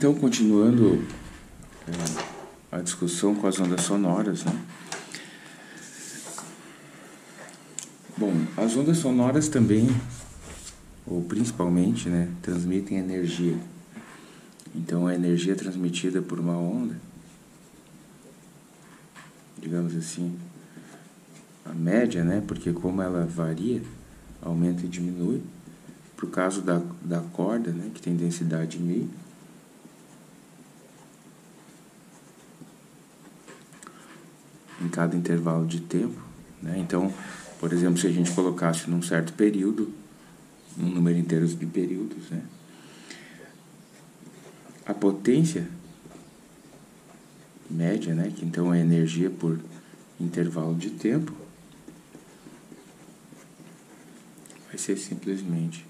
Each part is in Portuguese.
Então, continuando é, a discussão com as ondas sonoras, né? Bom, as ondas sonoras também, ou principalmente, né, transmitem energia. Então, a energia transmitida por uma onda, digamos assim, a média, né, porque como ela varia, aumenta e diminui, por caso da, da corda, né, que tem densidade meio, em cada intervalo de tempo. Né? Então, por exemplo, se a gente colocasse num certo período, um número inteiro de períodos, né? a potência média, né? que então é energia por intervalo de tempo, vai ser simplesmente.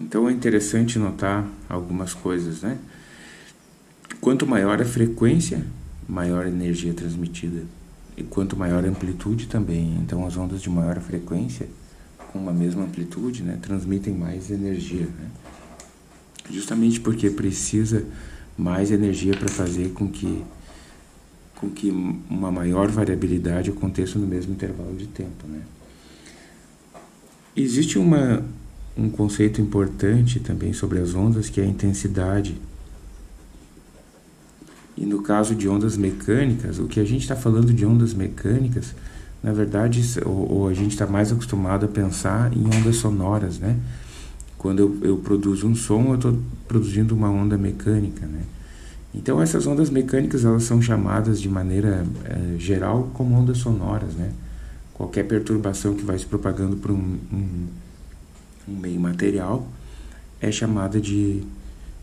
Então é interessante notar algumas coisas, né? Quanto maior a frequência, maior a energia transmitida. E quanto maior a amplitude também. Então, as ondas de maior frequência, com uma mesma amplitude, né, transmitem mais energia. Né? Justamente porque precisa mais energia para fazer com que, com que uma maior variabilidade aconteça no mesmo intervalo de tempo. Né? Existe uma, um conceito importante também sobre as ondas que é a intensidade e no caso de ondas mecânicas, o que a gente está falando de ondas mecânicas, na verdade, ou, ou a gente está mais acostumado a pensar em ondas sonoras, né? Quando eu, eu produzo um som, eu estou produzindo uma onda mecânica, né? Então essas ondas mecânicas elas são chamadas de maneira é, geral como ondas sonoras, né? Qualquer perturbação que vai se propagando por um, um, um meio material é chamada de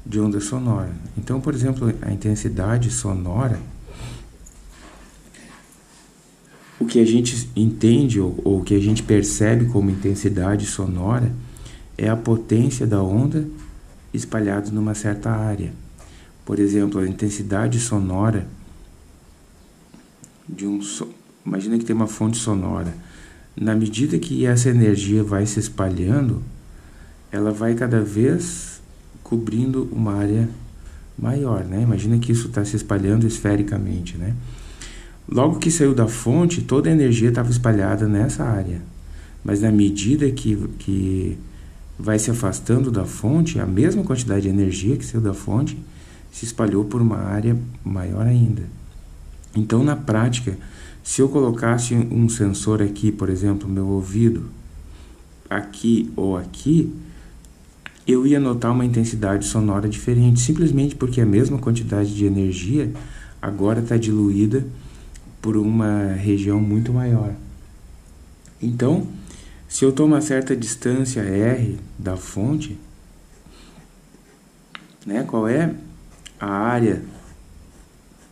de onda sonora. Então, por exemplo, a intensidade sonora, o que a gente entende ou, o que a gente percebe como intensidade sonora é a potência da onda espalhada numa certa área. Por exemplo, a intensidade sonora de um so... imagina que tem uma fonte sonora. Na medida que essa energia vai se espalhando, ela vai cada vez cobrindo uma área maior, né? Imagina que isso está se espalhando esfericamente, né? Logo que saiu da fonte, toda a energia estava espalhada nessa área. Mas na medida que, que vai se afastando da fonte, a mesma quantidade de energia que saiu da fonte se espalhou por uma área maior ainda. Então, na prática, se eu colocasse um sensor aqui, por exemplo, meu ouvido, aqui ou aqui, eu ia notar uma intensidade sonora diferente, simplesmente porque a mesma quantidade de energia agora está diluída por uma região muito maior. Então, se eu estou uma certa distância R da fonte, né, qual é a área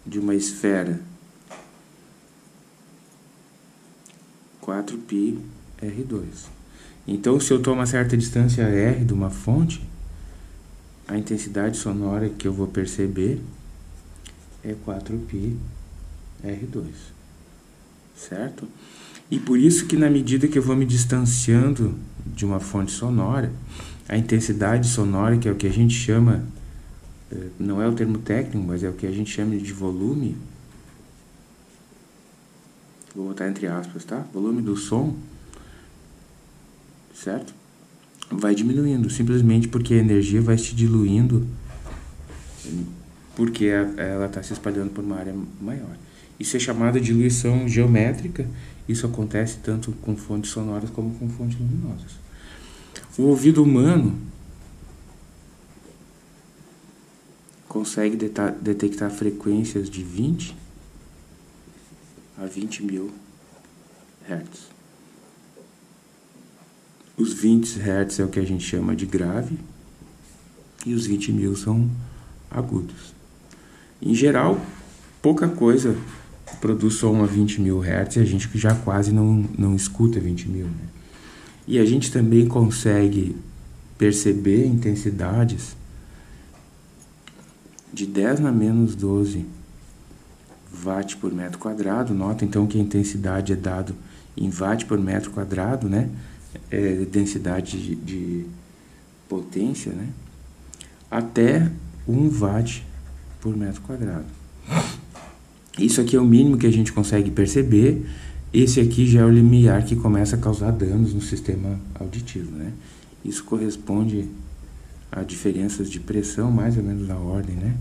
de uma esfera? 4π R2. Então, se eu estou a uma certa distância R de uma fonte, a intensidade sonora que eu vou perceber é 4π R2, certo? E por isso que na medida que eu vou me distanciando de uma fonte sonora, a intensidade sonora, que é o que a gente chama, eh, não é o termo técnico, mas é o que a gente chama de volume, vou botar entre aspas, tá? Volume do som, certo? Vai diminuindo, simplesmente porque a energia vai se diluindo, porque ela está se espalhando por uma área maior. Isso é chamado de diluição geométrica, isso acontece tanto com fontes sonoras como com fontes luminosas. O ouvido humano consegue detectar frequências de 20 a 20 mil hertz. Os 20 Hz é o que a gente chama de grave e os 20 mil são agudos. Em geral, pouca coisa produz som a 20 mil Hz e a gente já quase não, não escuta 20 mil. Né? E a gente também consegue perceber intensidades de 10 na menos 12 watt por metro quadrado. Nota então que a intensidade é dado em watt por metro quadrado, né? É, densidade de, de potência, né? Até 1 watt por metro quadrado. Isso aqui é o mínimo que a gente consegue perceber. Esse aqui já é o limiar que começa a causar danos no sistema auditivo, né? Isso corresponde a diferenças de pressão mais ou menos da ordem, né?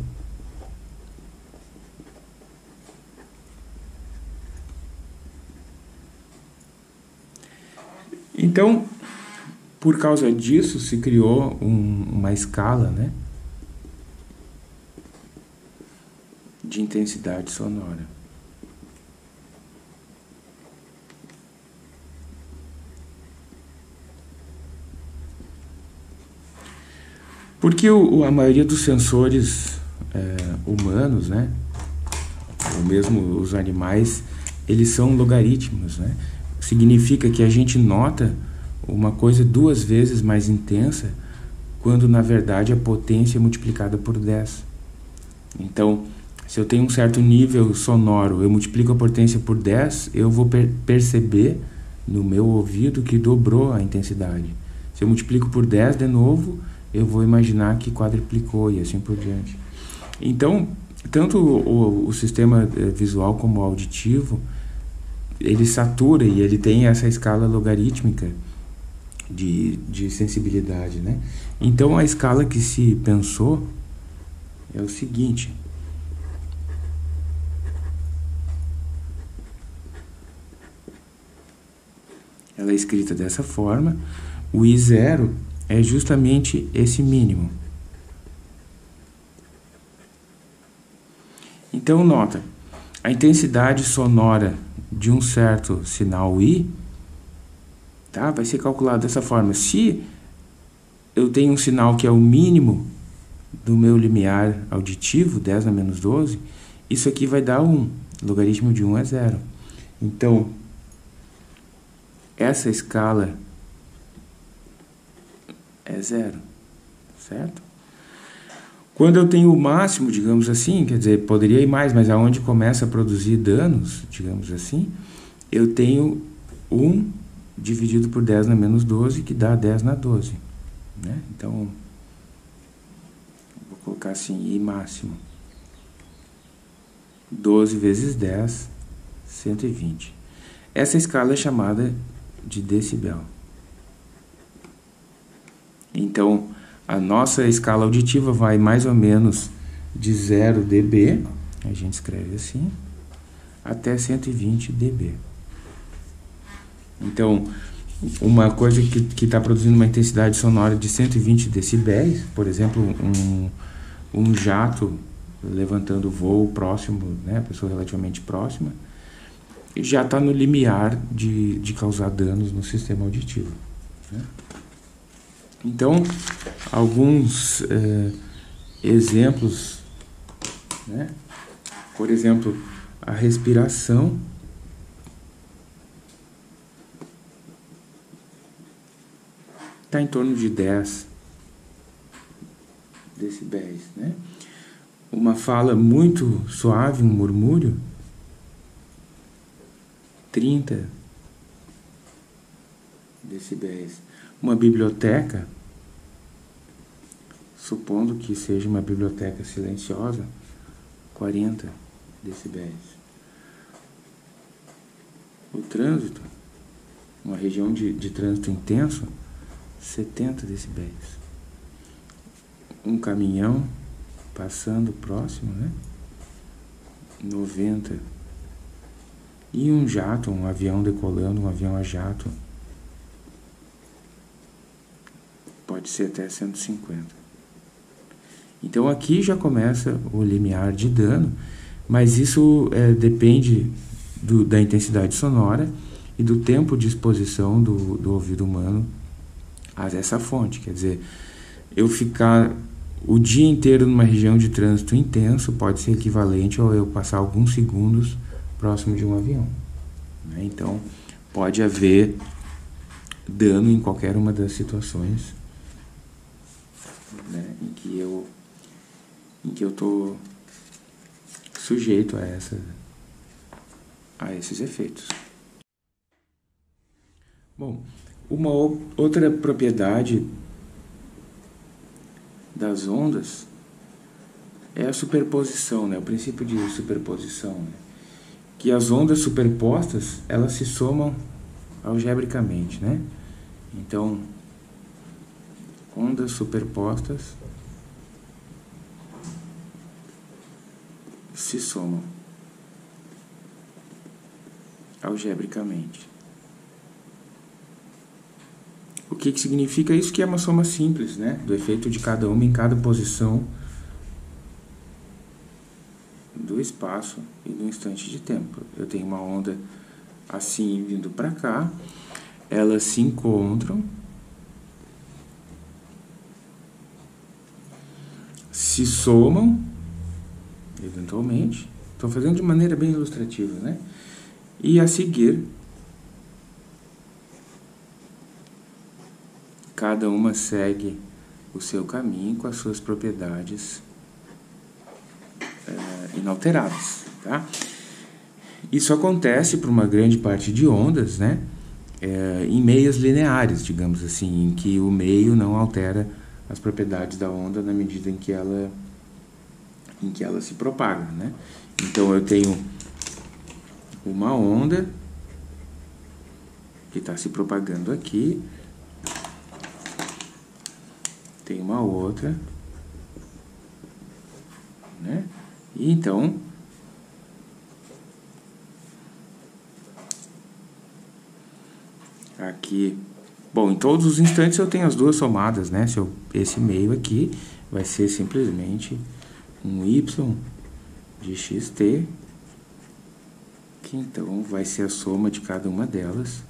Então, por causa disso, se criou um, uma escala né, de intensidade sonora. Porque o, a maioria dos sensores é, humanos, né, ou mesmo os animais, eles são logaritmos, né? Significa que a gente nota uma coisa duas vezes mais intensa quando na verdade a potência é multiplicada por 10. Então, se eu tenho um certo nível sonoro, eu multiplico a potência por 10, eu vou per perceber no meu ouvido que dobrou a intensidade. Se eu multiplico por 10 de novo, eu vou imaginar que quadriplicou e assim por diante. Então, tanto o, o, sistema eh, visual como auditivo, ele satura e ele tem essa escala logarítmica de, de sensibilidade, né? Então a escala que se pensou é o seguinte. Ela é escrita dessa forma. O I0 é justamente esse mínimo. Então nota, a intensidade sonora de um certo sinal I, tá? vai ser calculado dessa forma. Se eu tenho um sinal que é o mínimo do meu limiar auditivo, 10 a menos 12, isso aqui vai dar 1. Logaritmo de 1 é 0. Então, essa escala é zero, certo? Quando eu tenho o máximo, digamos assim, quer dizer, poderia ir mais, mas aonde começa a produzir danos, digamos assim, eu tenho 1 dividido por 10 na menos 12, que dá 10 na 12. Né? Então, vou colocar assim, I máximo. 12 vezes 10, 120. Essa escala é chamada de decibel. Então, a nossa escala auditiva vai mais ou menos de 0 dB, a gente escreve assim, até 120 dB. Então, uma coisa que está produzindo uma intensidade sonora de 120 decibéis, por exemplo, um, um jato levantando voo próximo, né, pessoa relativamente próxima, já está no limiar de, de causar danos no sistema auditivo. Né? Então, alguns é, exemplos, né? por exemplo, a respiração. Está em torno de 10 decibéis, né? Uma fala muito suave, um murmúrio, 30 decibéis uma biblioteca, supondo que seja uma biblioteca silenciosa, 40 decibéis. O trânsito, uma região de, de trânsito intenso, 70 decibéis. Um caminhão passando próximo, né? 90. E um jato, um avião decolando, um avião a jato, pode ser até 150. Então aqui já começa o limiar de dano, mas isso é, depende do, da intensidade sonora e do tempo de exposição do, do ouvido humano a essa fonte. Quer dizer, eu ficar o dia inteiro numa região de trânsito intenso pode ser equivalente ao eu passar alguns segundos próximo de um avião. Né? Então, pode haver dano em qualquer uma das situações né, em que eu em que eu tô sujeito a essa a esses efeitos. Bom, uma outra propriedade das ondas é a superposição, né? O princípio de superposição, né? que as ondas superpostas elas se somam algebricamente, né? Então, ondas superpostas se somam algebricamente. O que, que significa isso? Que é uma soma simples, né? Do efeito de cada uma em cada posição do espaço e do instante de tempo. Eu tenho uma onda assim vindo para cá, elas se encontram, se somam, eventualmente. Estou fazendo de maneira bem ilustrativa, né? E a seguir, cada uma segue o seu caminho com as suas propriedades inalteradas. Tá? Isso acontece para uma grande parte de ondas, né? É, em meios lineares, digamos assim, em que o meio não altera as propriedades da onda na medida em que ela em que ela se propaga, né? Então eu tenho uma onda que está se propagando aqui, tem uma outra, né? E então, aqui, bom, em todos os instantes eu tenho as duas somadas, né? Se eu, esse meio aqui vai ser simplesmente um y de xt, que então vai ser a soma de cada uma delas.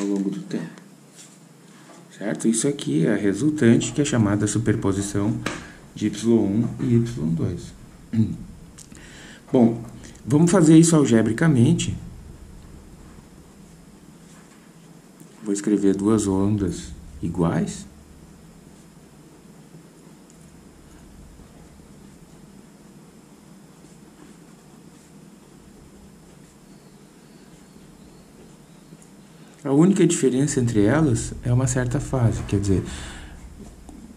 ao longo do tempo certo? Isso aqui é a resultante, que é chamada superposição de y1 e y2. Bom, vamos fazer isso algebricamente. Vou escrever duas ondas iguais. A única diferença entre elas é uma certa fase, quer dizer,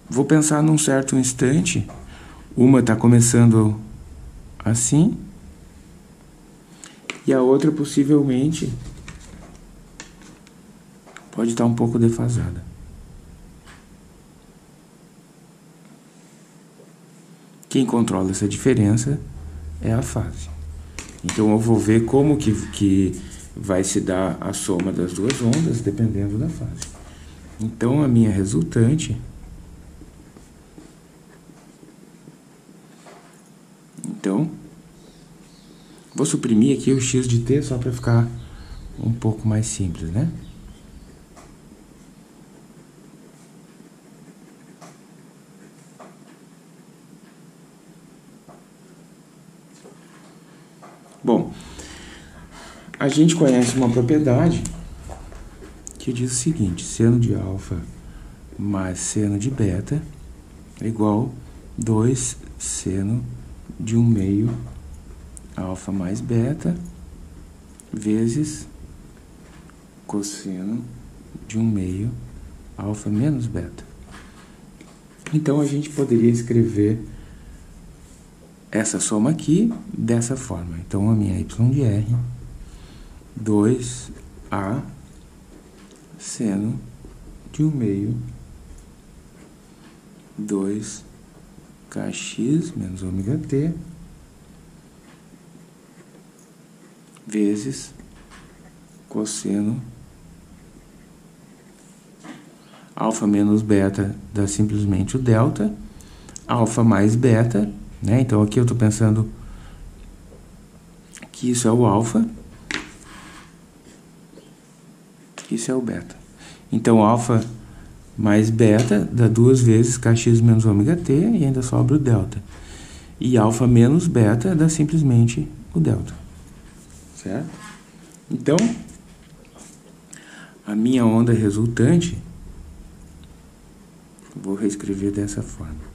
vou pensar num certo instante, uma está começando assim e a outra possivelmente pode estar um pouco defasada. Quem controla essa diferença é a fase. Então eu vou ver como que, que vai se dar a soma das duas ondas, dependendo da fase. Então, a minha resultante Então, vou suprimir aqui o x de t só para ficar um pouco mais simples, né? Bom, a gente conhece uma propriedade que diz o seguinte: seno de alfa mais seno de beta é igual 2 seno de 1 meio alfa mais beta vezes cosseno de 1 meio alfa menos beta. Então a gente poderia escrever essa soma aqui dessa forma. Então a minha y de r 2A seno de 1 meio 2 kx menos ômega t vezes cosseno alfa menos beta dá simplesmente o delta, alfa mais beta, né? Então aqui eu estou pensando que isso é o alfa, Isso é o beta. Então, alfa mais beta dá duas vezes kx menos ômega t e ainda sobra o delta. E alfa menos beta dá simplesmente o delta certo? Então, a minha onda resultante, vou reescrever dessa forma.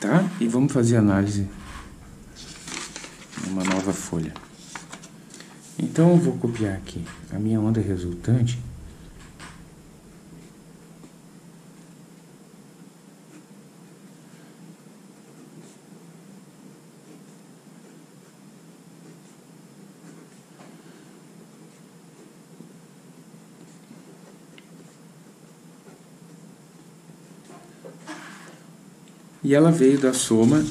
Tá? E vamos fazer análise numa nova folha. Então eu vou copiar aqui a minha onda resultante E ela veio da soma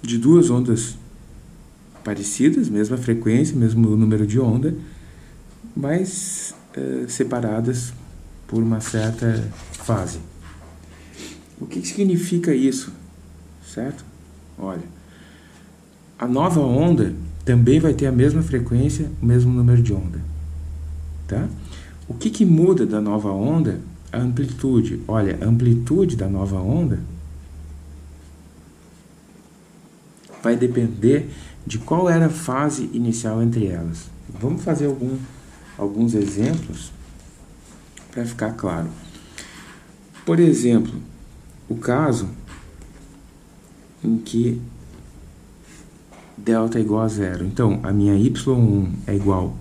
de duas ondas parecidas, mesma frequência, mesmo número de onda, mas uh, separadas por uma certa fase. O que, que significa isso? Certo? Olha, a nova onda também vai ter a mesma frequência, o mesmo número de onda. Tá? O que, que muda da nova onda? A amplitude. Olha, a amplitude da nova onda vai depender de qual era a fase inicial entre elas. Vamos fazer algum, alguns exemplos para ficar claro. Por exemplo, o caso em que delta é igual a zero. Então, a minha y1 é igual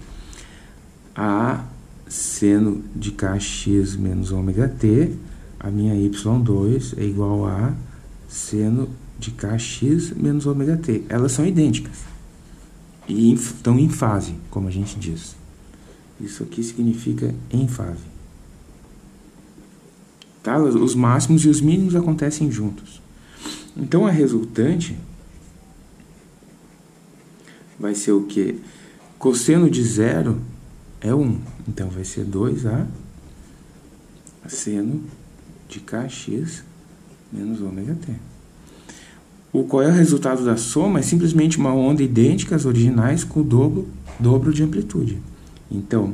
a seno de kx menos ômega t, a minha y2 é igual a seno de kx menos ômega t. Elas são idênticas e estão em fase, como a gente diz. Isso aqui significa em fase. Tá? Os máximos e os mínimos acontecem juntos. Então a resultante vai ser o que? Cosseno de zero é 1. Então vai ser 2a seno de kx menos ômega t. O, qual é o resultado da soma? É simplesmente uma onda idêntica às originais com o dobro, dobro de amplitude. Então,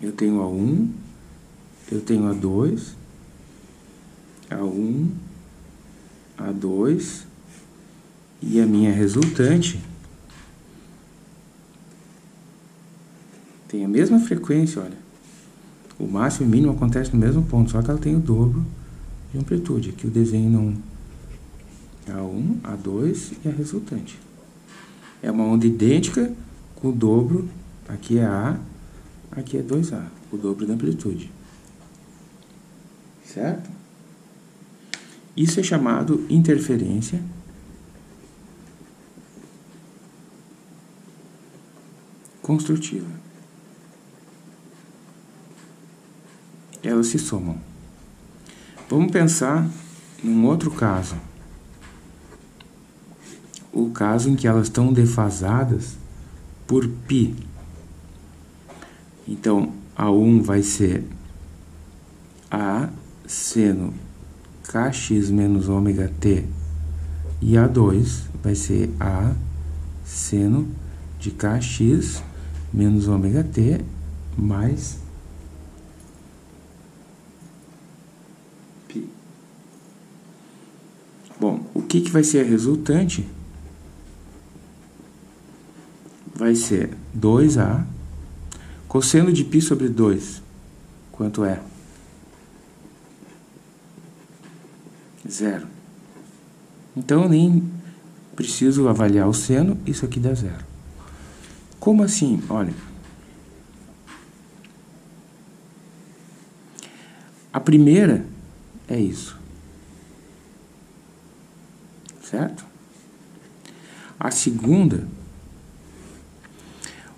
eu tenho a 1, eu tenho a 2, a 1, a 2 e a minha resultante tem a mesma frequência, olha. O máximo e o mínimo acontece no mesmo ponto, só que ela tem o dobro de amplitude. Aqui o desenho não A1, A2 e a resultante. É uma onda idêntica com o dobro, aqui é A, aqui é 2A, o dobro da amplitude. Certo? Isso é chamado interferência construtiva. Elas se somam. Vamos pensar num outro caso. O caso em que elas estão defasadas por π. Então, a 1 vai ser A seno kx menos ômega t e a 2 vai ser A seno de kx menos ômega t mais Bom, o que, que vai ser a resultante? Vai ser 2A cosseno de π sobre 2. Quanto é? Zero. Então, eu nem preciso avaliar o seno, isso aqui dá zero. Como assim? Olha. A primeira é isso certo? A segunda,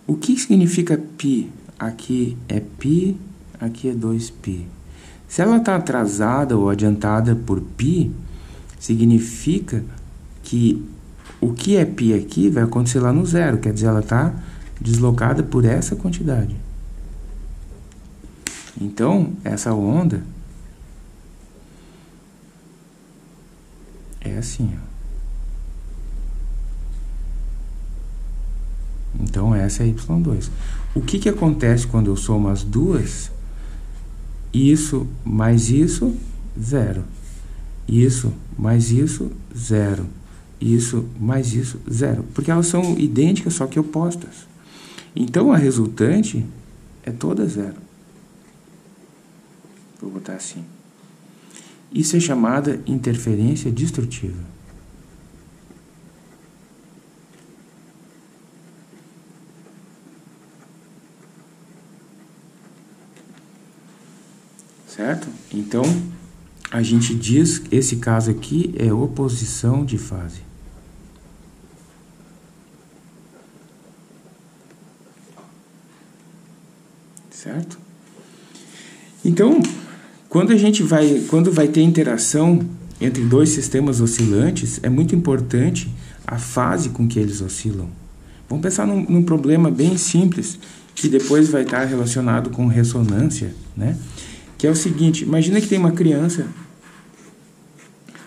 o que significa π? Aqui é π, aqui é 2π. Se ela está atrasada ou adiantada por π, significa que o que é π aqui vai acontecer lá no zero, quer dizer, ela está deslocada por essa quantidade. Então, essa onda é assim, ó. Então, essa é y2. O que, que acontece quando eu somo as duas? Isso mais isso, zero. Isso mais isso, zero. Isso mais isso, zero. Porque elas são idênticas, só que opostas. Então, a resultante é toda zero. Vou botar assim. Isso é chamada interferência destrutiva. Certo? Então, a gente diz que esse caso aqui é oposição de fase. Certo? Então, quando a gente vai, quando vai ter interação entre dois sistemas oscilantes, é muito importante a fase com que eles oscilam. Vamos pensar num, num problema bem simples, que depois vai estar relacionado com ressonância, né? Que é o seguinte, imagina que tem uma criança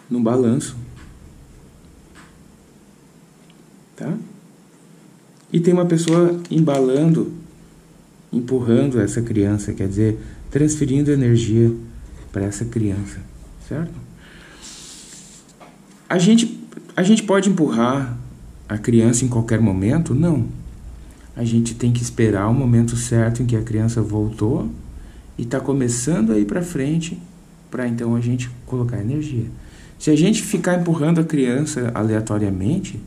no balanço. Tá? E tem uma pessoa embalando, empurrando essa criança, quer dizer, transferindo energia para essa criança, certo? A gente, a gente pode empurrar a criança em qualquer momento? Não. A gente tem que esperar o momento certo em que a criança voltou e está começando a ir para frente para então a gente colocar energia. Se a gente ficar empurrando a criança aleatoriamente,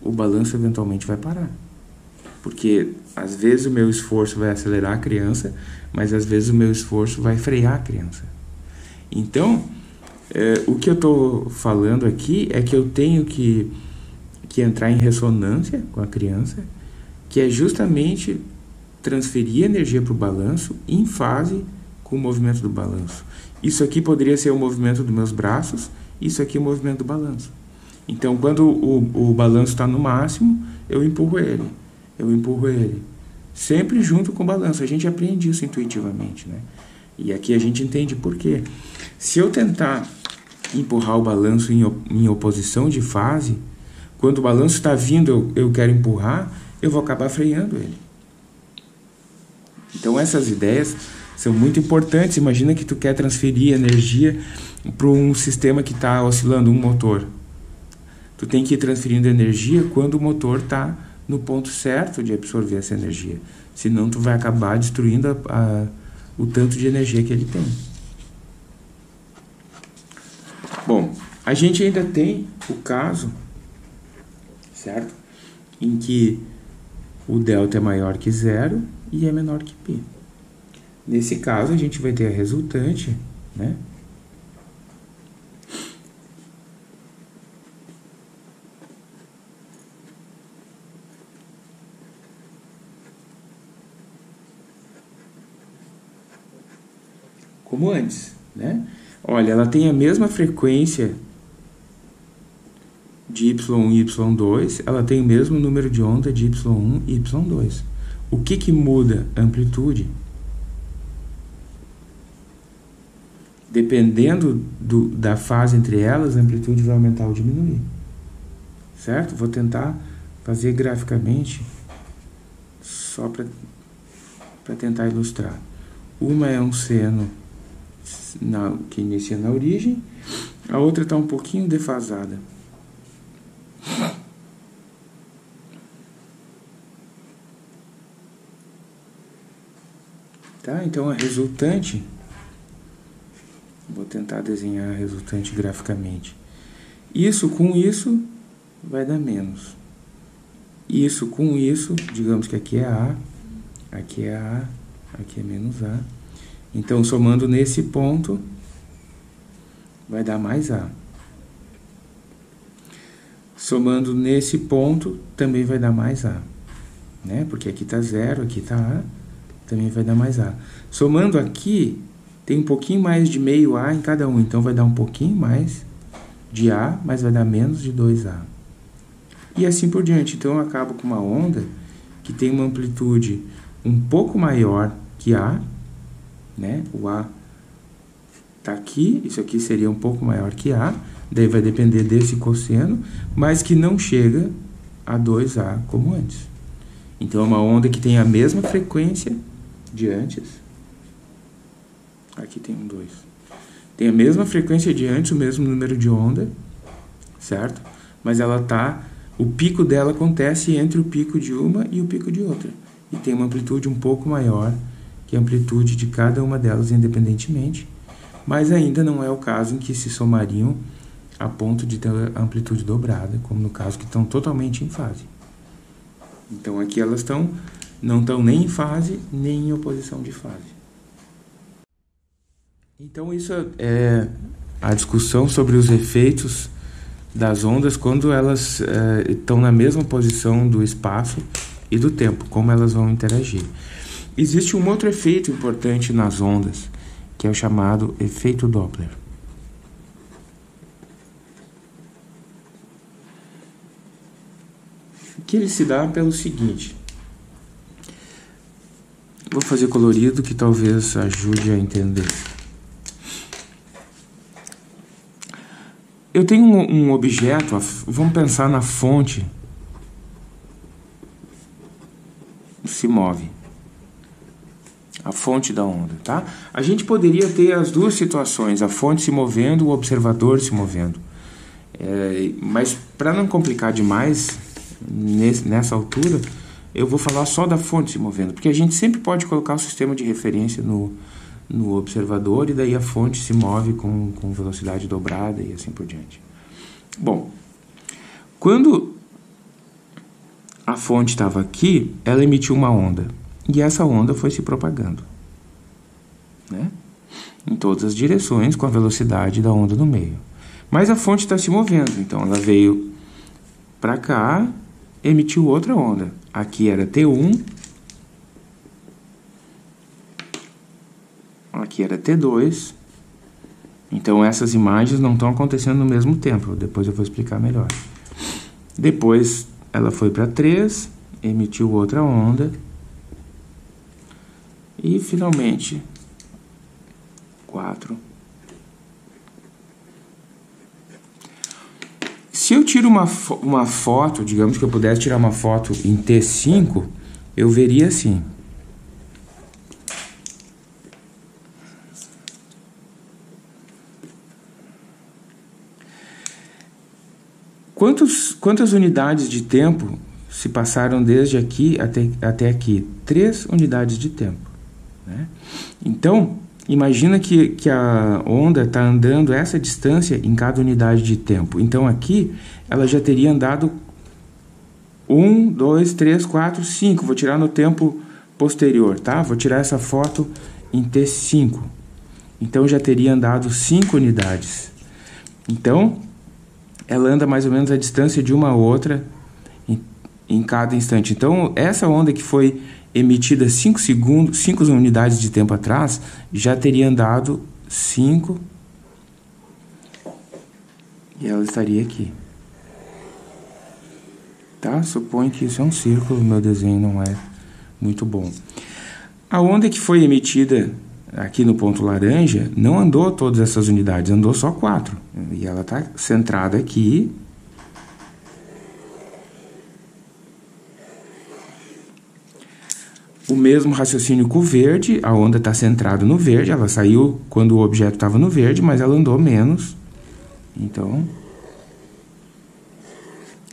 o balanço eventualmente vai parar. Porque às vezes o meu esforço vai acelerar a criança, mas às vezes o meu esforço vai frear a criança. Então, é, o que eu estou falando aqui é que eu tenho que, que entrar em ressonância com a criança, que é justamente transferir energia para o balanço em fase com o movimento do balanço. Isso aqui poderia ser o movimento dos meus braços, isso aqui é o movimento do balanço. Então, quando o, o balanço está no máximo, eu empurro ele, eu empurro ele. Sempre junto com o balanço. A gente aprende isso intuitivamente, né? E aqui a gente entende por quê. Se eu tentar empurrar o balanço em, em oposição de fase, quando o balanço está vindo, eu, eu quero empurrar, eu vou acabar freando ele. Então essas ideias são muito importantes. Imagina que tu quer transferir energia para um sistema que está oscilando, um motor. Tu tem que ir transferindo energia quando o motor está no ponto certo de absorver essa energia. Senão tu vai acabar destruindo a, a o tanto de energia que ele tem. Bom, a gente ainda tem o caso, certo? Em que o delta é maior que zero e é menor que π. Nesse caso, a gente vai ter a resultante, né? como antes, né? Olha, ela tem a mesma frequência de Y1 e Y2, ela tem o mesmo número de onda de Y1 e Y2. O que que muda? Amplitude. Dependendo do, da fase entre elas, a amplitude vai aumentar ou diminuir. Certo? Vou tentar fazer graficamente só para tentar ilustrar. Uma é um seno na, que inicia na origem, a outra está um pouquinho defasada. Tá? Então a resultante, vou tentar desenhar a resultante graficamente. Isso com isso vai dar menos. Isso com isso, digamos que aqui é A, aqui é A, aqui é menos A. Então, somando nesse ponto, vai dar mais A. Somando nesse ponto, também vai dar mais A. Né? Porque aqui está zero, aqui está A, também vai dar mais A. Somando aqui, tem um pouquinho mais de meio A em cada um, então vai dar um pouquinho mais de A, mas vai dar menos de 2A. E assim por diante. Então eu acabo com uma onda que tem uma amplitude um pouco maior que A, né? O A está aqui, isso aqui seria um pouco maior que A, daí vai depender desse cosseno, mas que não chega a 2A como antes. Então, é uma onda que tem a mesma frequência de antes. Aqui tem um 2. Tem a mesma frequência de antes, o mesmo número de onda, certo? Mas ela tá, o pico dela acontece entre o pico de uma e o pico de outra. E tem uma amplitude um pouco maior que a amplitude de cada uma delas independentemente, mas ainda não é o caso em que se somariam a ponto de ter amplitude dobrada, como no caso que estão totalmente em fase. Então aqui elas estão não estão nem em fase nem em oposição de fase. Então isso é a discussão sobre os efeitos das ondas quando elas é, estão na mesma posição do espaço e do tempo, como elas vão interagir. Existe um outro efeito importante nas ondas, que é o chamado efeito Doppler. Que ele se dá pelo seguinte. Vou fazer colorido que talvez ajude a entender. Eu tenho um, um objeto, vamos pensar na fonte, se move. A fonte da onda, tá? A gente poderia ter as duas situações, a fonte se movendo, o observador se movendo. É, mas para não complicar demais nesse, nessa altura, eu vou falar só da fonte se movendo, porque a gente sempre pode colocar o sistema de referência no, no observador e daí a fonte se move com, com velocidade dobrada e assim por diante. Bom, quando a fonte estava aqui, ela emitiu uma onda e essa onda foi se propagando, né? Em todas as direções com a velocidade da onda no meio. Mas a fonte está se movendo, então ela veio para cá, emitiu outra onda. Aqui era T1 aqui era T2. Então essas imagens não estão acontecendo no mesmo tempo, depois eu vou explicar melhor. Depois ela foi para 3, emitiu outra onda. E finalmente 4. Se eu tiro uma, uma foto, digamos que eu pudesse tirar uma foto em T5, eu veria assim. Quantos, quantas unidades de tempo se passaram desde aqui até, até aqui? Três unidades de tempo. Né? Então, imagina que, que a onda está andando essa distância em cada unidade de tempo. Então, aqui ela já teria andado 1, 2, 3, 4, 5. Vou tirar no tempo posterior, tá? Vou tirar essa foto em T5. Então, já teria andado 5 unidades. Então, ela anda mais ou menos a distância de uma outra em, em cada instante. Então, essa onda que foi emitida 5 segundos, 5 unidades de tempo atrás, já teria andado 5 e ela estaria aqui. Tá? Suponho que isso é um círculo, meu desenho não é muito bom. A onda que foi emitida aqui no ponto laranja, não andou todas essas unidades, andou só quatro. E ela está centrada aqui. O mesmo raciocínio com o verde, a onda está centrada no verde, ela saiu quando o objeto estava no verde, mas ela andou menos. Então,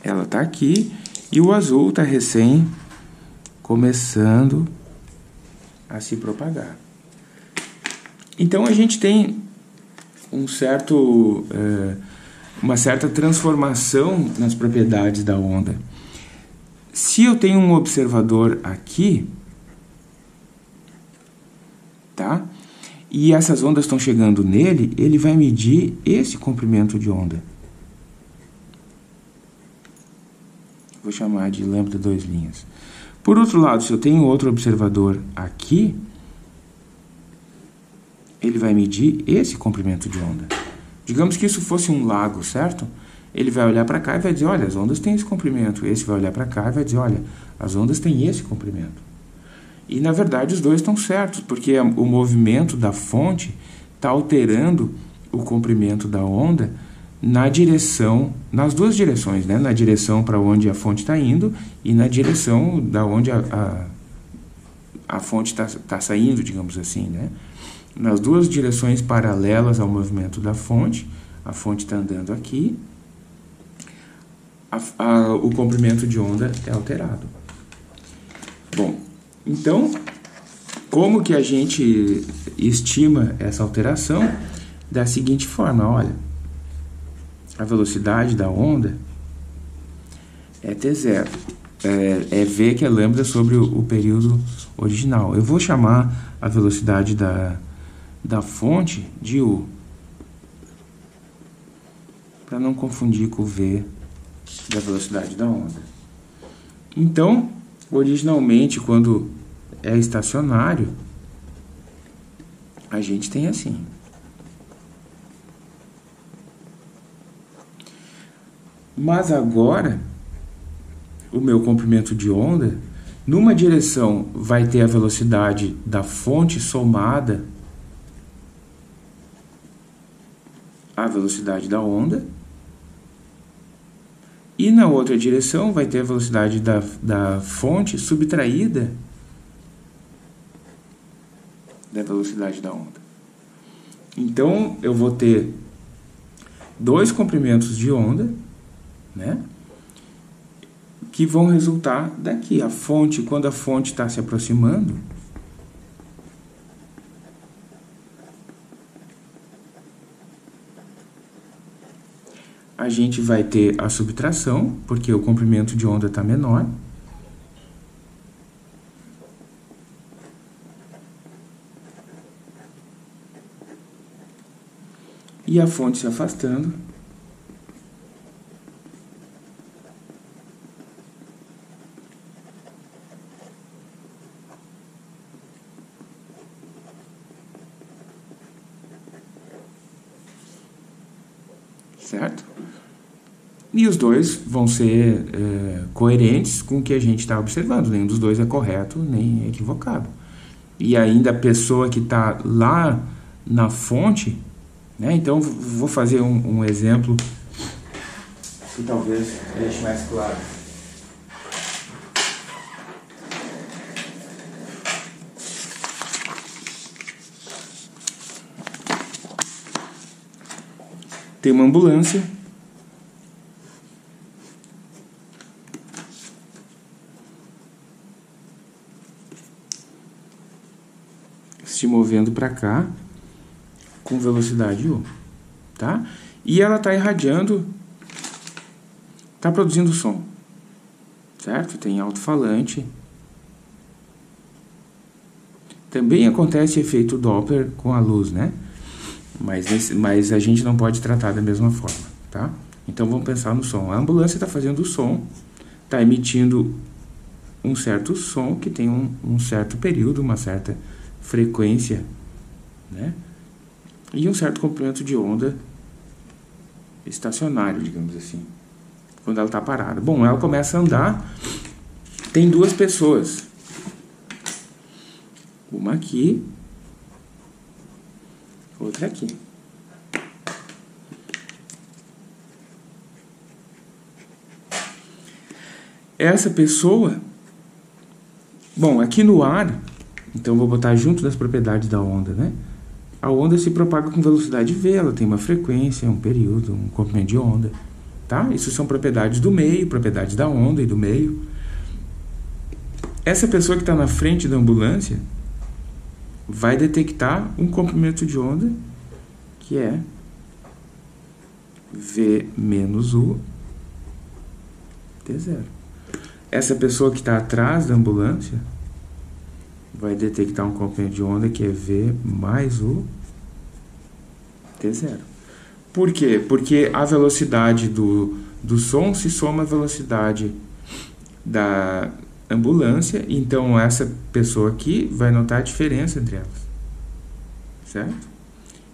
ela está aqui e o azul está recém começando a se propagar. Então a gente tem um certo, é, uma certa transformação nas propriedades da onda. Se eu tenho um observador aqui, tá? E essas ondas estão chegando nele, ele vai medir esse comprimento de onda. Vou chamar de lambda 2 linhas. Por outro lado, se eu tenho outro observador aqui, ele vai medir esse comprimento de onda. Digamos que isso fosse um lago, certo? Ele vai olhar para cá e vai dizer, olha, as ondas têm esse comprimento. Esse vai olhar para cá e vai dizer, olha, as ondas têm esse comprimento. E, na verdade, os dois estão certos, porque o movimento da fonte está alterando o comprimento da onda na direção, nas duas direções, né? Na direção para onde a fonte está indo e na direção da onde a, a, a fonte está tá saindo, digamos assim, né? nas duas direções paralelas ao movimento da fonte. A fonte está andando aqui. A, a, o comprimento de onda é alterado. Bom, então, como que a gente estima essa alteração? da seguinte forma, olha, a velocidade da onda é T0, é, é V que é lambda sobre o, período original. Eu vou chamar a velocidade da, da fonte de U, para não confundir com o V da velocidade da onda. Então, originalmente, quando é estacionário, a gente tem assim. Mas agora, o meu comprimento de onda, numa direção vai ter a velocidade da fonte somada à velocidade da onda, e na outra direção vai ter a velocidade da, da fonte subtraída da velocidade da onda. Então eu vou ter dois comprimentos de onda, né? Que vão resultar daqui. A fonte, quando a fonte está se aproximando, a gente vai ter a subtração, porque o comprimento de onda está menor. E a fonte se afastando. Certo? E os dois vão ser é, coerentes com o que a gente está observando. Nenhum dos dois é correto nem equivocado. E ainda a pessoa que está lá na fonte, né? então vou fazer um, um exemplo que talvez deixe mais claro. Tem uma ambulância se movendo para cá com velocidade U, tá? E ela está irradiando, está produzindo som, certo? Tem alto-falante. Também acontece efeito Doppler com a luz, né? Mas, mas a gente não pode tratar da mesma forma, tá? Então vamos pensar no som. A ambulância está fazendo som, está emitindo um certo som que tem um, um certo período, uma certa frequência, né? E um certo comprimento de onda estacionário, digamos assim, quando ela está parada. Bom, ela começa a andar, tem duas pessoas, uma aqui, outra aqui. Essa pessoa, bom, aqui no ar então vou botar junto das propriedades da onda, né? A onda se propaga com velocidade v, ela tem uma frequência, um período, um comprimento de onda, tá? Isso são propriedades do meio, propriedades da onda e do meio. Essa pessoa que está na frente da ambulância vai detectar um comprimento de onda que é v menos u t0. Essa pessoa que está atrás da ambulância vai detectar um comprimento de onda que é V mais o T0. Por quê? Porque a velocidade do, do som se soma à velocidade da ambulância, então essa pessoa aqui vai notar a diferença entre elas. Certo?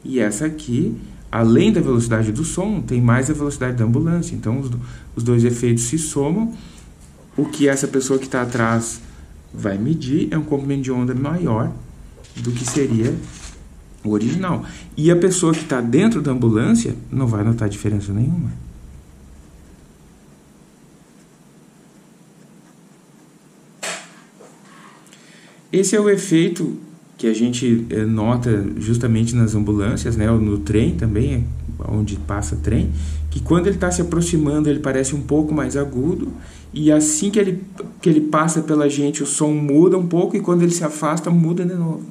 E essa aqui, além da velocidade do som, tem mais a velocidade da ambulância. Então os, os dois efeitos se somam. O que essa pessoa que está atrás vai medir é um comprimento de onda maior do que seria o original. E a pessoa que está dentro da ambulância não vai notar diferença nenhuma. Esse é o efeito que a gente eh, nota justamente nas ambulâncias, né, ou no trem também, onde passa trem, que quando ele está se aproximando ele parece um pouco mais agudo e assim que ele, que ele passa pela gente o som muda um pouco e quando ele se afasta muda de novo.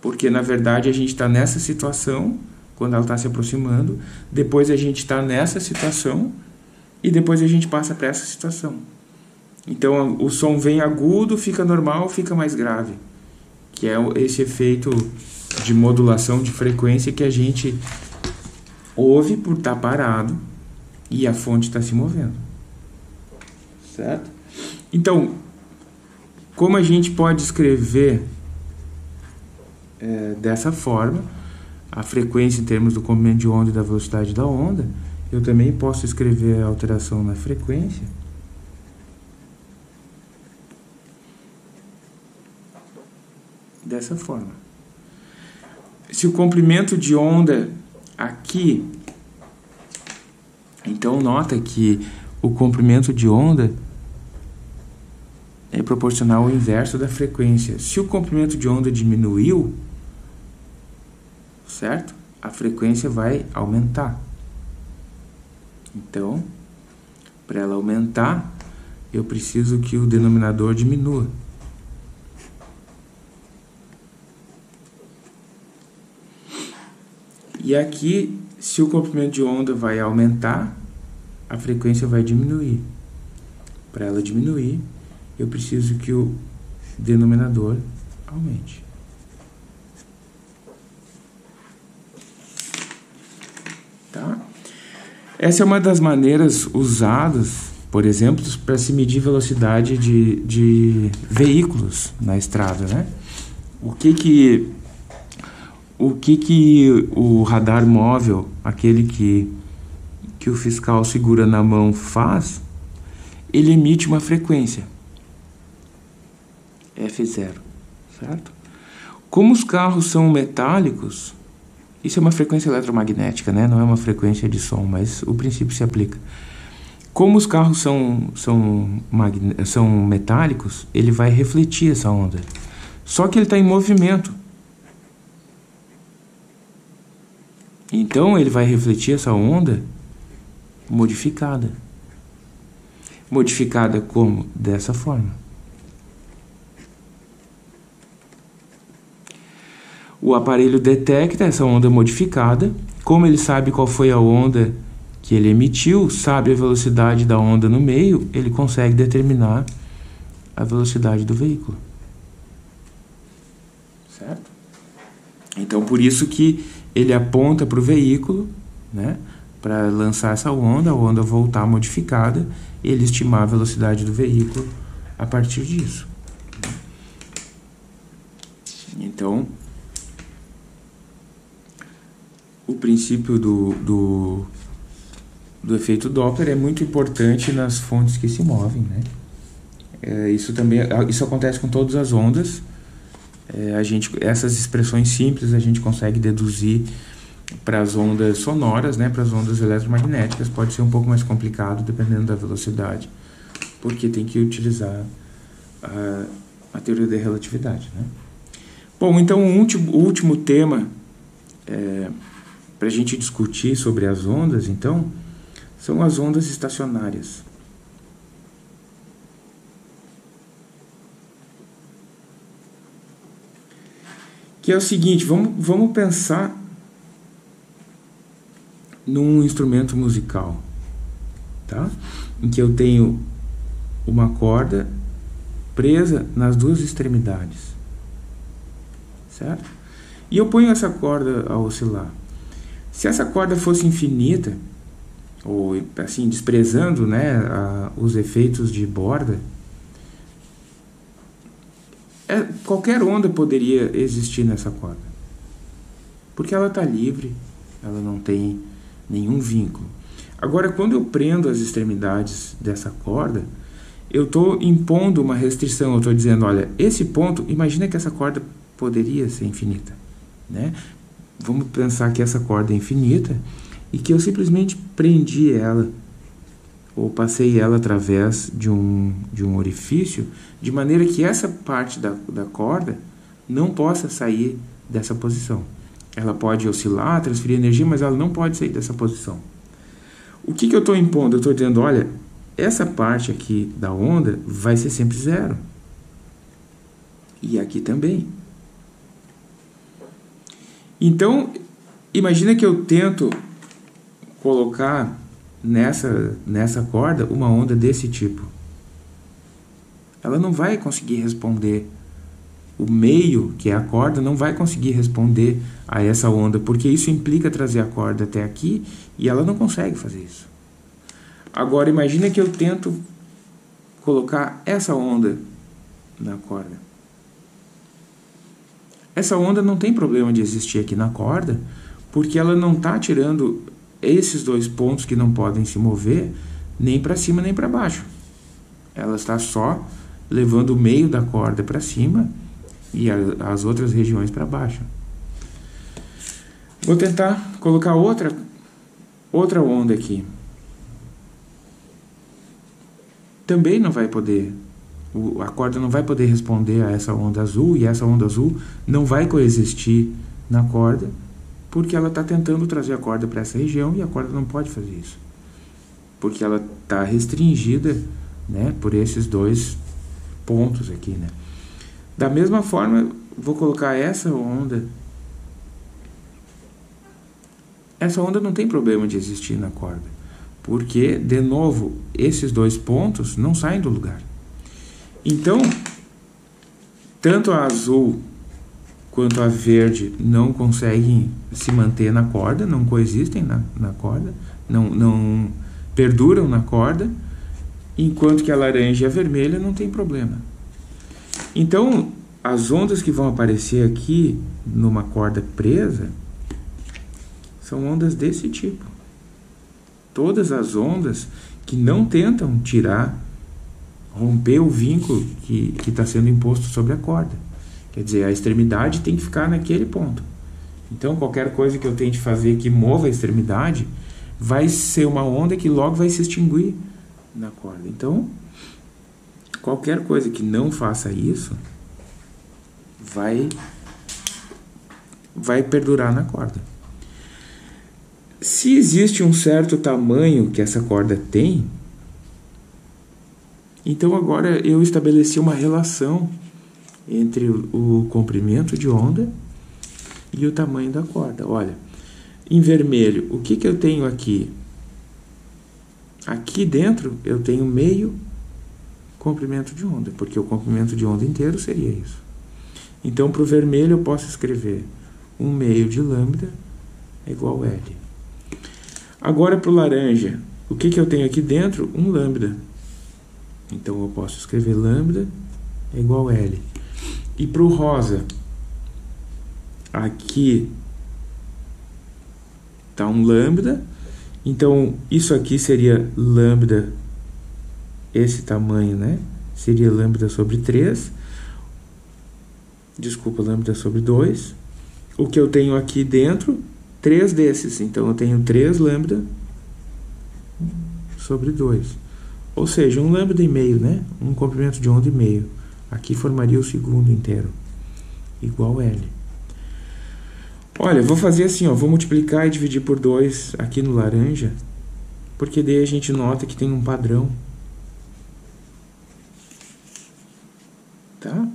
Porque na verdade a gente está nessa situação quando ela está se aproximando, depois a gente está nessa situação e depois a gente passa para essa situação. Então o som vem agudo, fica normal, fica mais grave, que é esse efeito de modulação de frequência que a gente ouve por estar tá parado e a fonte está se movendo. Certo? Então, como a gente pode escrever é, dessa forma a frequência em termos do comprimento de onda e da velocidade da onda, eu também posso escrever a alteração na frequência dessa forma. Se o comprimento de onda aqui, então nota que o comprimento de onda é proporcional ao inverso da frequência. Se o comprimento de onda diminuiu, certo? A frequência vai aumentar. Então, para ela aumentar, eu preciso que o denominador diminua. E aqui, se o comprimento de onda vai aumentar, a frequência vai diminuir. Para ela diminuir, eu preciso que o denominador aumente. Tá? Essa é uma das maneiras usadas, por exemplo, para se medir velocidade de, de veículos na estrada, né? O que que o que que o radar móvel, aquele que que o fiscal segura na mão faz? Ele emite uma frequência. F0, certo? Como os carros são metálicos, isso é uma frequência eletromagnética, né? Não é uma frequência de som, mas o princípio se aplica. Como os carros são, são, são metálicos, ele vai refletir essa onda. Só que ele está em movimento. Então ele vai refletir essa onda modificada. Modificada como? Dessa forma. O aparelho detecta essa onda modificada. Como ele sabe qual foi a onda que ele emitiu, sabe a velocidade da onda no meio, ele consegue determinar a velocidade do veículo. Certo? Então, por isso que ele aponta para o veículo, né, para lançar essa onda, a onda voltar modificada, ele estimar a velocidade do veículo a partir disso. Então, o princípio do, do, do efeito Doppler é muito importante nas fontes que se movem, né? É, isso também isso acontece com todas as ondas. É, a gente, essas expressões simples a gente consegue deduzir para as ondas sonoras, né, para as ondas eletromagnéticas, pode ser um pouco mais complicado dependendo da velocidade, porque tem que utilizar a, a teoria da relatividade. Né? Bom, então o último, o último tema é, para a gente discutir sobre as ondas, então, são as ondas estacionárias. Que é o seguinte, vamos, vamos pensar num instrumento musical, tá? Em que eu tenho uma corda presa nas duas extremidades, certo? E eu ponho essa corda a oscilar. Se essa corda fosse infinita, ou assim, desprezando né, a, os efeitos de borda, é, qualquer onda poderia existir nessa corda. Porque ela está livre, ela não tem nenhum vínculo. Agora, quando eu prendo as extremidades dessa corda, eu estou impondo uma restrição. Eu estou dizendo, olha, esse ponto, imagina que essa corda poderia ser infinita, né? vamos pensar que essa corda é infinita e que eu simplesmente prendi ela ou passei ela através de um, de um orifício, de maneira que essa parte da, da corda não possa sair dessa posição. Ela pode oscilar, transferir energia, mas ela não pode sair dessa posição. O que, que eu estou impondo? Eu estou dizendo, olha, essa parte aqui da onda vai ser sempre zero. E aqui também. Então, imagina que eu tento colocar nessa, nessa corda uma onda desse tipo. Ela não vai conseguir responder. O meio, que é a corda, não vai conseguir responder a essa onda, porque isso implica trazer a corda até aqui e ela não consegue fazer isso. Agora imagina que eu tento colocar essa onda na corda. Essa onda não tem problema de existir aqui na corda, porque ela não está tirando esses dois pontos que não podem se mover nem para cima nem para baixo. Ela está só levando o meio da corda para cima e as outras regiões para baixo. Vou tentar colocar outra outra onda aqui. Também não vai poder a corda não vai poder responder a essa onda azul e essa onda azul não vai coexistir na corda porque ela está tentando trazer a corda para essa região e a corda não pode fazer isso. Porque ela está restringida né, por esses dois pontos aqui. Né? Da mesma forma, vou colocar essa onda. Essa onda não tem problema de existir na corda, porque, de novo, esses dois pontos não saem do lugar. Então, tanto a azul quanto a verde não conseguem se manter na corda, não coexistem na, na corda, não, não perduram na corda, enquanto que a laranja e a vermelha não tem problema. Então, as ondas que vão aparecer aqui numa corda presa são ondas desse tipo. Todas as ondas que não tentam tirar, romper o vínculo que está sendo imposto sobre a corda. Quer dizer, a extremidade tem que ficar naquele ponto. Então, qualquer coisa que eu tente fazer que mova a extremidade vai ser uma onda que logo vai se extinguir na corda. Então, qualquer coisa que não faça isso vai vai perdurar na corda. Se existe um certo tamanho que essa corda tem, então agora eu estabeleci uma relação entre o, comprimento de onda e o tamanho da corda. Olha, em vermelho, o que, que eu tenho aqui? Aqui dentro eu tenho meio comprimento de onda, porque o comprimento de onda inteiro seria isso. Então, para o vermelho, eu posso escrever 1 meio de lambda é igual a L. Agora, para o laranja, o que, que eu tenho aqui dentro? Um lambda. Então, eu posso escrever lambda é igual a L. E para o rosa, aqui está um lambda. Então, isso aqui seria lambda, esse tamanho, né? Seria lambda sobre 3. Desculpa, lambda sobre 2. O que eu tenho aqui dentro, 3 desses. Então, eu tenho 3 lambda sobre 2. Ou seja, um lambda e meio, né? Um comprimento de onda e meio. Aqui formaria o segundo inteiro, igual L. Olha, vou fazer assim, ó, vou multiplicar e dividir por 2 aqui no laranja, porque daí a gente nota que tem um padrão. Tá?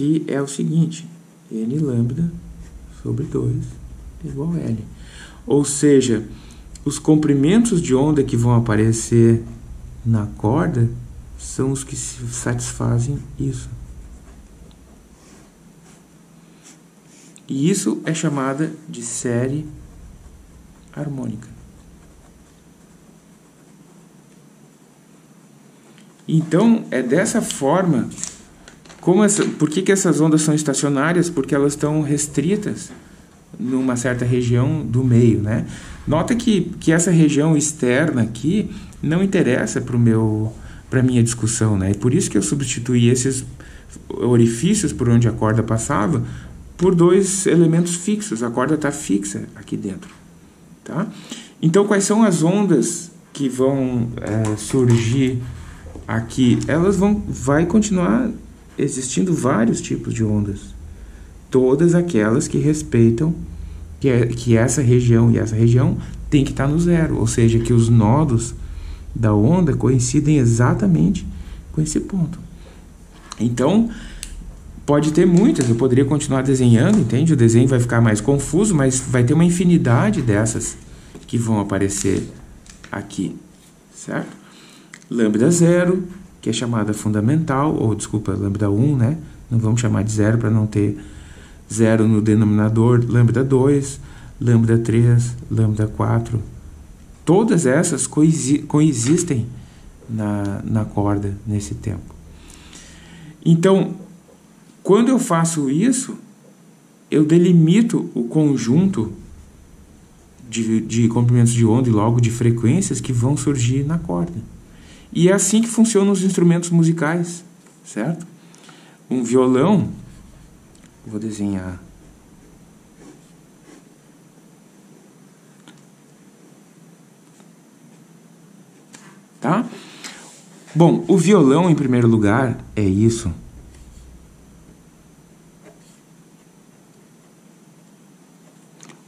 Que é o seguinte, n lambda sobre 2 igual a L. Ou seja, os comprimentos de onda que vão aparecer na corda são os que satisfazem isso. E isso é chamada de série harmônica. Então, é dessa forma, como essa, por que, que essas ondas são estacionárias? Porque elas estão restritas numa certa região do meio, né? Nota que, que essa região externa aqui não interessa para meu para minha discussão, né? E por isso que eu substituí esses orifícios por onde a corda passava por dois elementos fixos. A corda está fixa aqui dentro, tá? Então, quais são as ondas que vão é, surgir aqui? Elas vão, vai continuar existindo vários tipos de ondas, todas aquelas que respeitam que, é, que essa região e essa região tem que estar tá no zero, ou seja, que os nodos da onda coincidem exatamente com esse ponto. Então, Pode ter muitas, eu poderia continuar desenhando, entende? O desenho vai ficar mais confuso, mas vai ter uma infinidade dessas que vão aparecer aqui, certo? Lambda 0, que é chamada fundamental, ou desculpa, lambda 1, né? Não vamos chamar de zero para não ter zero no denominador. Lambda 2, lambda 3, lambda 4. Todas essas coexistem na, na corda nesse tempo. Então, quando eu faço isso, eu delimito o conjunto de, de comprimentos de onda e logo de frequências que vão surgir na corda. E é assim que funcionam os instrumentos musicais, certo? Um violão, vou desenhar. Tá? Bom, o violão, em primeiro lugar, é isso.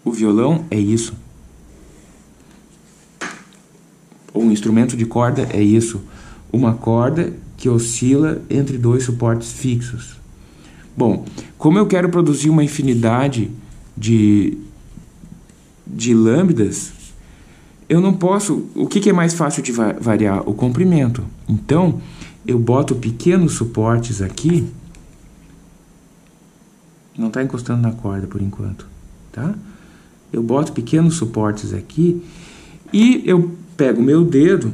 O violão é isso. Um instrumento de corda é isso. Uma corda que oscila entre dois suportes fixos. Bom, como eu quero produzir uma infinidade de, de lambdas, eu não posso. O que, que é mais fácil de variar? O comprimento. Então, eu boto pequenos suportes aqui. Não está encostando na corda por enquanto, tá? Eu boto pequenos suportes aqui e eu pego o meu dedo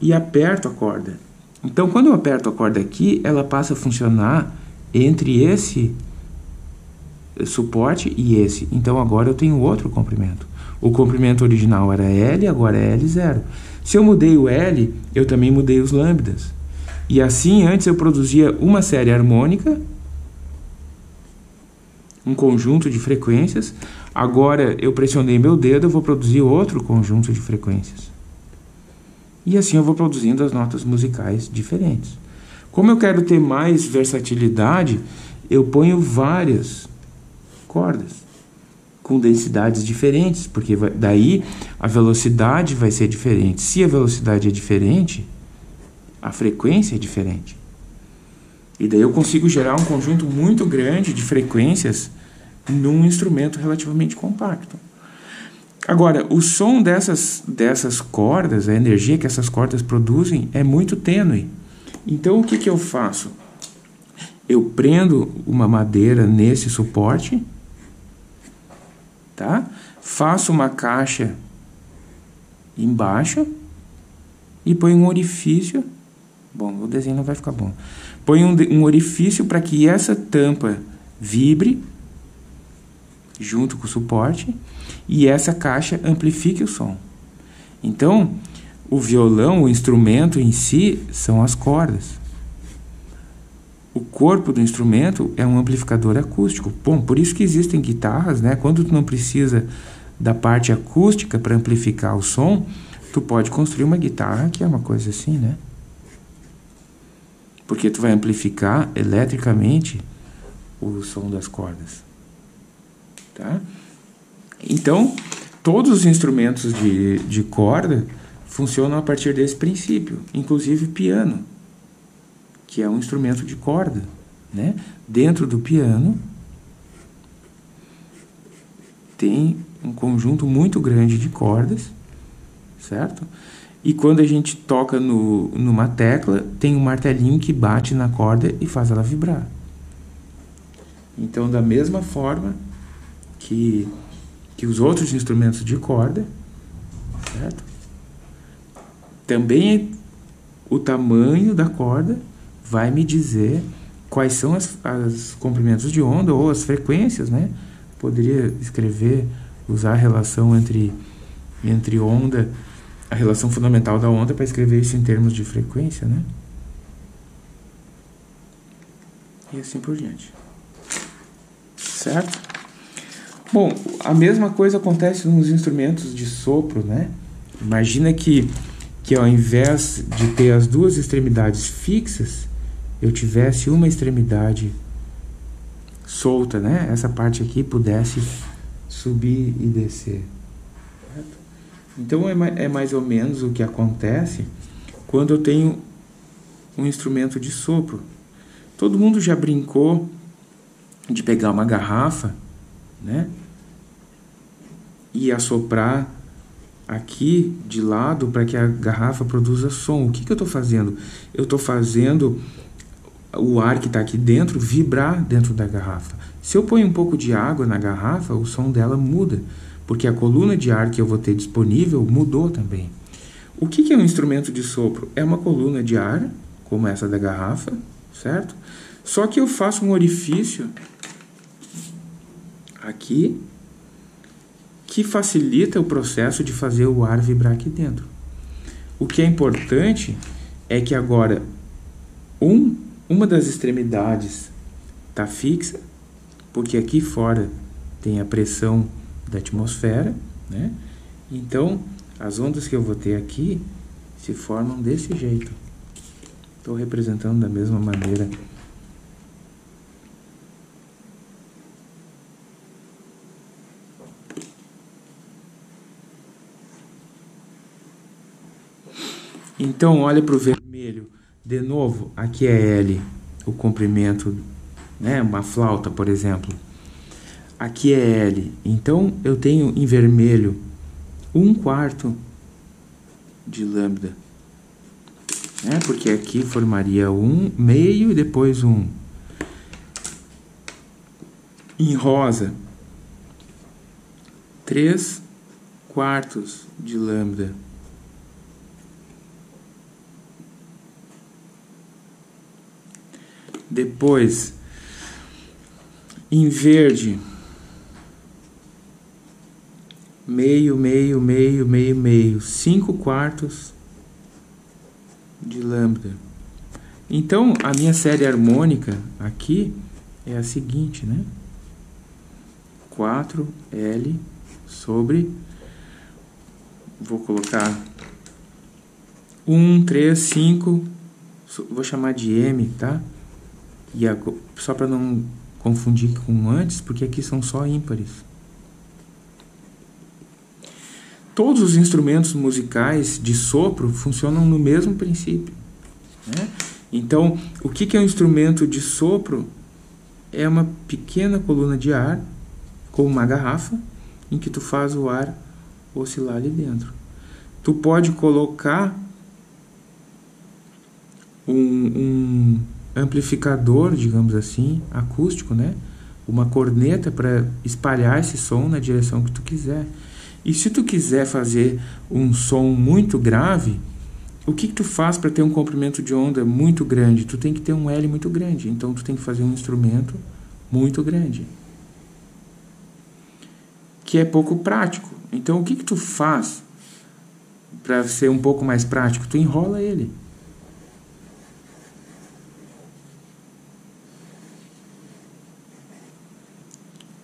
e aperto a corda. Então, quando eu aperto a corda aqui, ela passa a funcionar entre esse suporte e esse. Então, agora eu tenho outro comprimento. O comprimento original era L, agora é L0. Se eu mudei o L, eu também mudei os lambdas. E assim, antes eu produzia uma série harmônica, um conjunto de frequências. Agora eu pressionei meu dedo, eu vou produzir outro conjunto de frequências. E assim eu vou produzindo as notas musicais diferentes. Como eu quero ter mais versatilidade, eu ponho várias cordas com densidades diferentes, porque daí a velocidade vai ser diferente. Se a velocidade é diferente, a frequência é diferente. E daí eu consigo gerar um conjunto muito grande de frequências num instrumento relativamente compacto. Agora, o som dessas, dessas cordas, a energia que essas cordas produzem é muito tênue. Então, o que, que eu faço? Eu prendo uma madeira nesse suporte tá? Faço uma caixa embaixo e põe um orifício. Bom, o desenho não vai ficar bom. Põe um, um orifício para que essa tampa vibre junto com o suporte e essa caixa amplifique o som. Então, o violão, o instrumento em si, são as cordas o corpo do instrumento é um amplificador acústico. Bom, por isso que existem guitarras, né? Quando tu não precisa da parte acústica para amplificar o som, tu pode construir uma guitarra que é uma coisa assim, né? Porque tu vai amplificar eletricamente o som das cordas. Tá? Então, todos os instrumentos de, de corda funcionam a partir desse princípio, inclusive piano que é um instrumento de corda, né? Dentro do piano tem um conjunto muito grande de cordas, certo? E quando a gente toca no, numa tecla, tem um martelinho que bate na corda e faz ela vibrar. Então, da mesma forma que, que os outros instrumentos de corda, certo? Também o tamanho da corda vai me dizer quais são as, as comprimentos de onda ou as frequências, né? Poderia escrever, usar a relação entre, entre onda, a relação fundamental da onda para escrever isso em termos de frequência, né? E assim por diante. Certo? Bom, a mesma coisa acontece nos instrumentos de sopro, né? Imagina que, que ao invés de ter as duas extremidades fixas, eu tivesse uma extremidade solta, né? Essa parte aqui pudesse subir e descer. Então é, é mais ou menos o que acontece quando eu tenho um instrumento de sopro. Todo mundo já brincou de pegar uma garrafa, né? E assoprar aqui de lado para que a garrafa produza som. O que, que eu estou fazendo? Eu estou fazendo o ar que está aqui dentro vibrar dentro da garrafa. Se eu ponho um pouco de água na garrafa, o som dela muda, porque a coluna de ar que eu vou ter disponível mudou também. O que, que é um instrumento de sopro? É uma coluna de ar, como essa da garrafa, certo? Só que eu faço um orifício aqui que facilita o processo de fazer o ar vibrar aqui dentro. O que é importante é que agora um, uma das extremidades está fixa, porque aqui fora tem a pressão da atmosfera, né? Então, as ondas que eu vou ter aqui se formam desse jeito. Estou representando da mesma maneira Então, olha para o vermelho. De novo, aqui é L, o comprimento, né? uma flauta, por exemplo. Aqui é L. Então, eu tenho em vermelho um quarto de lambda. Né? Porque aqui formaria um meio e depois um. Em rosa, três quartos de lambda. Depois, em verde, meio, meio, meio, meio, meio, cinco quartos de lambda. Então, a minha série harmônica aqui é a seguinte, né? 4L sobre, vou colocar 1, 3, 5, vou chamar de M, tá? E só para não confundir com antes, porque aqui são só ímpares. Todos os instrumentos musicais de sopro funcionam no mesmo princípio. Né? Então, o que, que é um instrumento de sopro? É uma pequena coluna de ar, com uma garrafa, em que tu faz o ar oscilar ali dentro. Tu pode colocar um, um amplificador, digamos assim, acústico, né? Uma corneta para espalhar esse som na direção que tu quiser. E se tu quiser fazer um som muito grave, o que, que tu faz para ter um comprimento de onda muito grande? Tu tem que ter um L muito grande. Então tu tem que fazer um instrumento muito grande. Que é pouco prático. Então o que, que tu faz para ser um pouco mais prático? Tu enrola ele.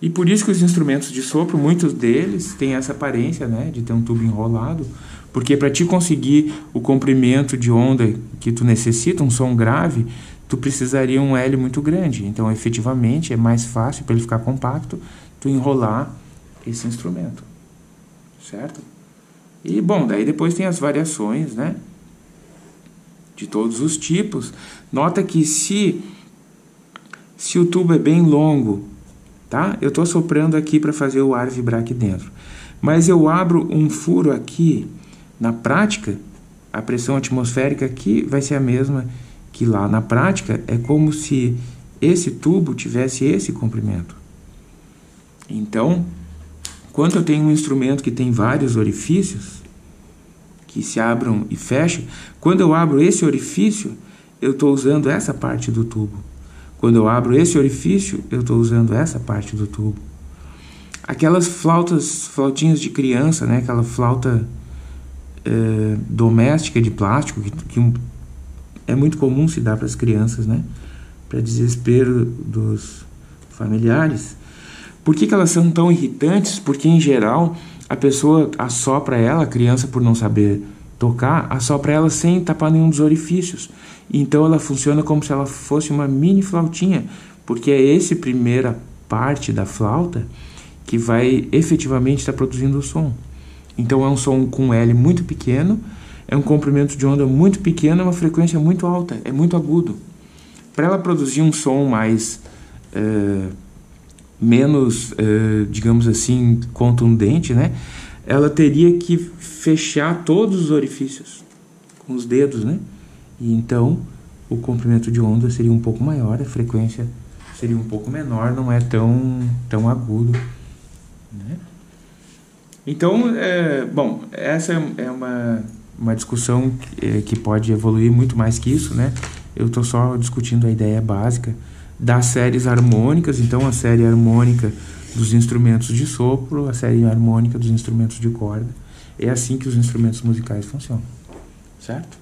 E por isso que os instrumentos de sopro, muitos deles têm essa aparência, né, de ter um tubo enrolado, porque para te conseguir o comprimento de onda que tu necessita, um som grave, tu precisaria um L muito grande. Então, efetivamente, é mais fácil para ele ficar compacto, tu enrolar esse instrumento. Certo? E bom, daí depois tem as variações, né? De todos os tipos. Nota que se se o tubo é bem longo tá? Eu estou soprando aqui para fazer o ar vibrar aqui dentro. Mas eu abro um furo aqui, na prática, a pressão atmosférica aqui vai ser a mesma que lá. Na prática, é como se esse tubo tivesse esse comprimento. Então, quando eu tenho um instrumento que tem vários orifícios, que se abram e fecham, quando eu abro esse orifício, eu estou usando essa parte do tubo. Quando eu abro esse orifício, eu estou usando essa parte do tubo. Aquelas flautas, flautinhas de criança, né? Aquela flauta é, doméstica de plástico que, que é muito comum se dar para as crianças, né? Para desespero dos familiares. Por que, que elas são tão irritantes? Porque em geral a pessoa assopra ela, a criança por não saber tocar, assopra ela sem tapar nenhum dos orifícios. Então ela funciona como se ela fosse uma mini flautinha, porque é essa primeira parte da flauta que vai efetivamente estar produzindo o som. Então é um som com L muito pequeno, é um comprimento de onda muito pequeno, é uma frequência muito alta, é muito agudo. Para ela produzir um som mais uh, menos, uh, digamos assim, contundente, né? Ela teria que fechar todos os orifícios com os dedos, né? E então o comprimento de onda seria um pouco maior, a frequência seria um pouco menor, não é tão, tão agudo. Né? Então, é, bom, essa é uma, uma discussão que, é, que pode evoluir muito mais que isso, né? Eu estou só discutindo a ideia básica das séries harmônicas, então a série harmônica dos instrumentos de sopro, a série harmônica dos instrumentos de corda. É assim que os instrumentos musicais funcionam, certo?